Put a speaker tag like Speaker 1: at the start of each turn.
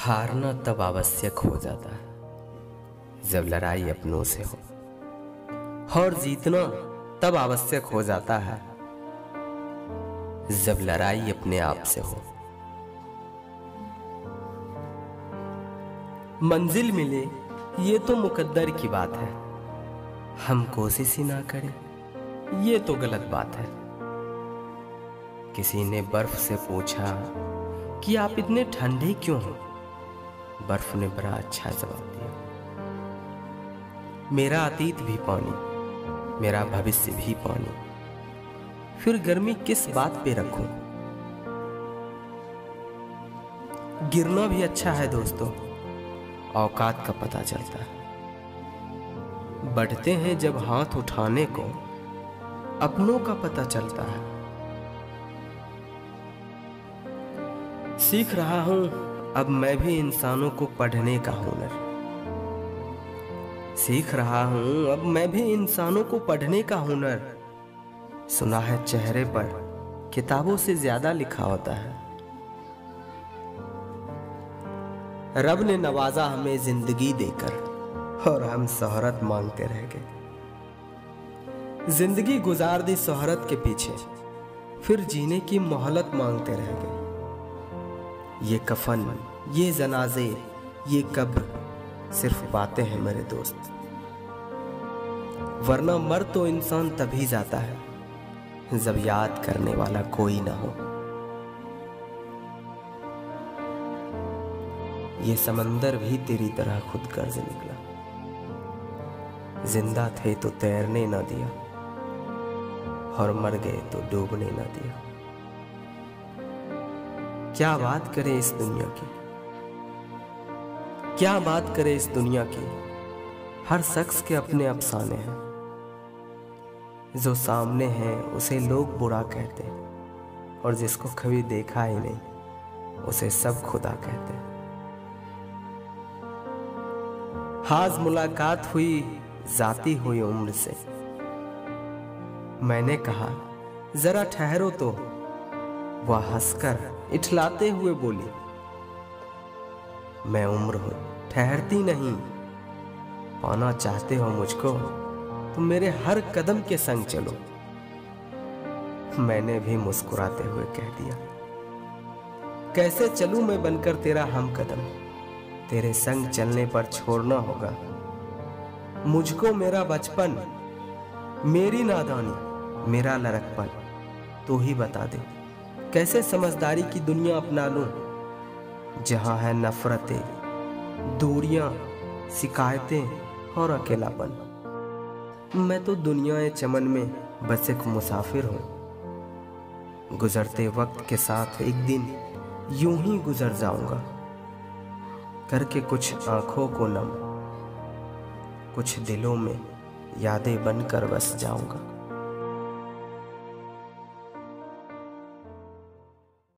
Speaker 1: हारना तब आवश्यक हो जाता है, जब लड़ाई अपनों से हो। और जीतना तब आवश्यक हो जाता है, जब लड़ाई अपने आप से हो। मंजिल मिले, ये तो मुकद्दर की बात है। हम कोशिश ही ना करें, ये तो गलत बात है। किसी ने बर्फ़ से पूछा कि आप इतने ठंडे क्यों हो? बर्फ़ ने बड़ा अच्छा जवाब दिया। मेरा अतीत भी पानी, मेरा भविष्य भी पानी। फिर गर्मी किस बात पे रखूँ? गिरना भी अच्छा है दोस्तों, औकात का पता चलता है। बढ़ते हैं जब हाथ उठाने को, अपनों का पता चलता है। सीख रहा हूँ अब मैं भी इंसानों को पढ़ने का हुनर। सीख रहा हूँ, अब मैं भी इंसानों को पढ़ने का हुनर। सुना है चेहरे पर, किताबों से ज़्यादा लिखा होता है। रब ने नवाजा हमें ज़िंदगी देकर, और हम शोहरत मांगते रह गए। ज़िंदगी गुजार दी शोहरत के पीछे, फिर जीने की मोहलत मांगते रह गए। ये कफन, ये जनाजे, ये कब्र, सिर्फ़ बातें हैं मेरे दोस्त। वरना मर तो इंसान तभी जाता है, जब याद करने वाला कोई ना हो। ये समंदर भी तेरी तरह खुद कर्ज निकला। ज़िंदा थे तो तैरने ना दिया, और मर गए तो डूबने ना दिया। क्या बात करे इस दुनिया की? क्या बात करे इस दुनिया की? हर शख्स के अपने अफसाने हैं। जो सामने हैं, उसे लोग बुरा कहते हैं। और जिसको कभी देखा ही नहीं, उसे सब खुदा कहते हैं। हाज मुलाकात हुई, जाती हुई उम्र से। मैंने कहा, जरा ठहरो तो। वह हंसकर इठलाते हुए बोली, मैं उम्र हूँ, ठहरती नहीं। पाना चाहते हो मुझको तो मेरे हर कदम के संग चलो। मैंने भी मुस्कुराते हुए कह दिया, कैसे चलूँ मैं बनकर तेरा हम कदम? तेरे संग चलने पर छोड़ना होगा। मुझको मेरा बचपन, मेरी नादानी, मेरा लड़कपन तो ही बता दे। कैसे समझदारी की दुनिया अपना लूँ? जहाँ है नफरतें, दूरियाँ, शिकायतें और अकेलापन। मैं तो दुनिया चमन में बस एक मुसाफिर हूँ। गुजरते वक्त के साथ एक दिन यूँ ही गुजर जाऊँगा। करके कुछ आँखों को नम, कुछ दिलों में यादें बनकर बस जाऊँगा।